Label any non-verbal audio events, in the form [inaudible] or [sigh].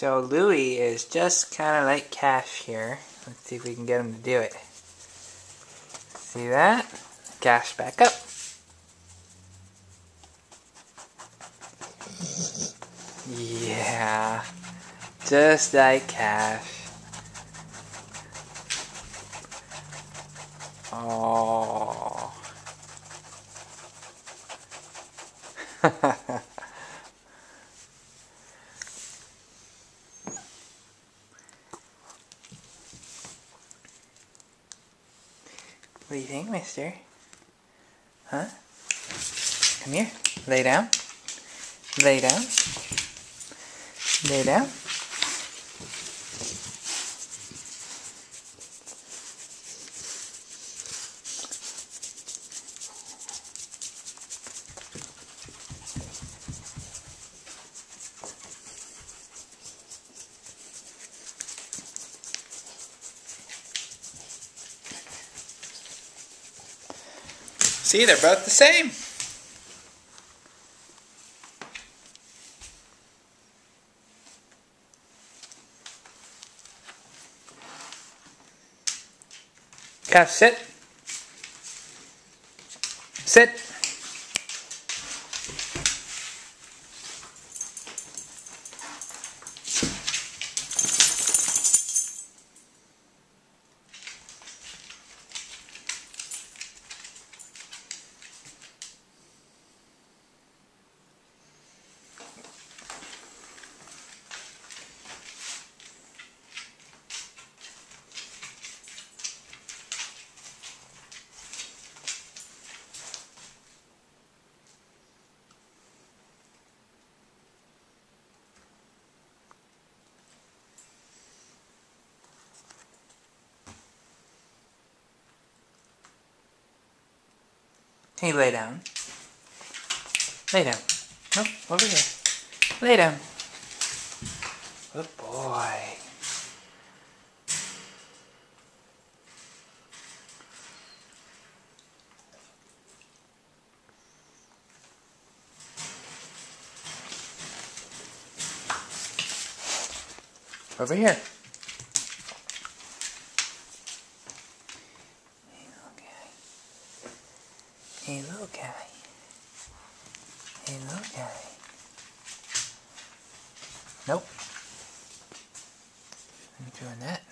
So Louie is just kind of like Cash here. Let's see if we can get him to do it. See that? Cash back up. Yeah, just like Cash. Oh. [laughs] What do you think, mister? Huh? Come here. Lay down. Lay down. Lay down. See, they're both the same. Cash, sit. Sit. Can you lay down? Lay down. Nope, over here. Lay down. Good boy. Over here. Hey, little guy. Hey, little guy. Nope. I'm doing that.